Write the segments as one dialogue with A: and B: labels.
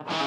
A: you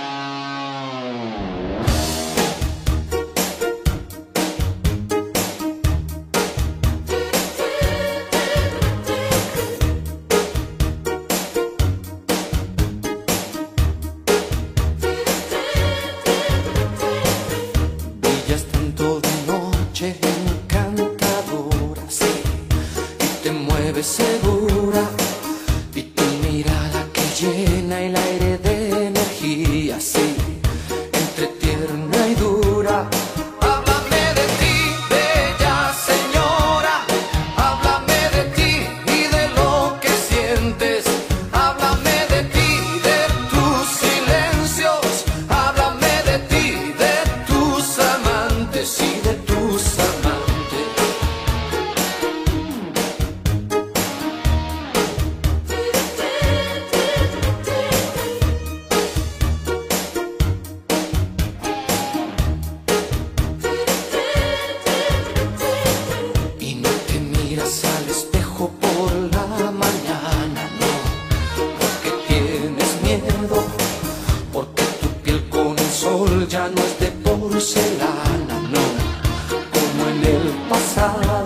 A: porcelana, no, como en el pasado.